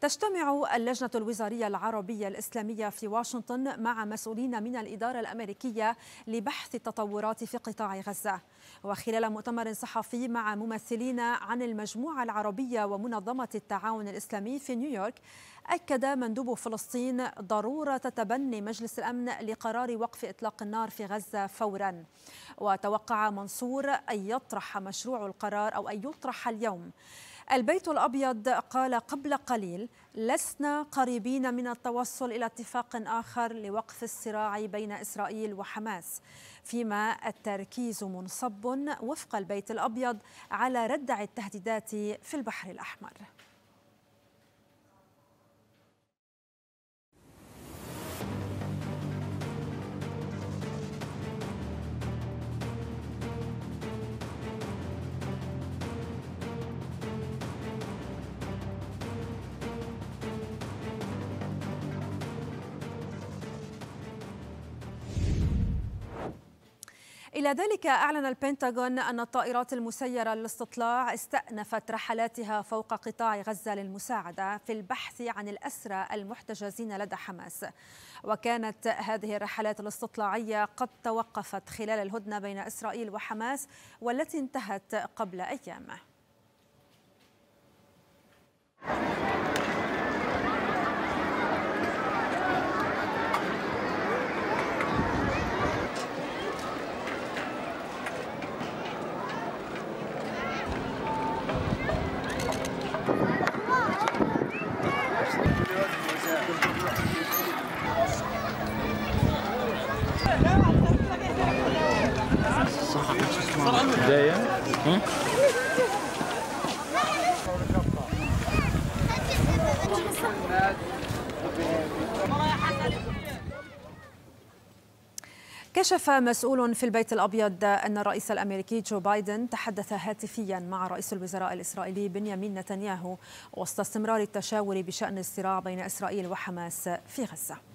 تجتمع اللجنة الوزارية العربية الإسلامية في واشنطن مع مسؤولين من الإدارة الأمريكية لبحث التطورات في قطاع غزة. وخلال مؤتمر صحفي مع ممثلين عن المجموعة العربية ومنظمة التعاون الإسلامي في نيويورك أكد مندوب فلسطين ضرورة تبني مجلس الأمن لقرار وقف إطلاق النار في غزة فورا. وتوقع منصور أن يطرح مشروع القرار أو أن يطرح اليوم. البيت الأبيض قال قبل قليل لسنا قريبين من التوصل إلى اتفاق آخر لوقف الصراع بين إسرائيل وحماس فيما التركيز منصب وفق البيت الأبيض على ردع التهديدات في البحر الأحمر. إلى ذلك أعلن البنتاغون أن الطائرات المسيرة للاستطلاع استأنفت رحلاتها فوق قطاع غزة للمساعدة في البحث عن الأسرى المحتجزين لدى حماس. وكانت هذه الرحلات الاستطلاعية قد توقفت خلال الهدنة بين إسرائيل وحماس والتي انتهت قبل أيام. كشف مسؤول في البيت الأبيض أن الرئيس الأمريكي جو بايدن تحدث هاتفيا مع رئيس الوزراء الإسرائيلي بنيامين نتنياهو وسط استمرار التشاور بشأن الصراع بين إسرائيل وحماس في غزة.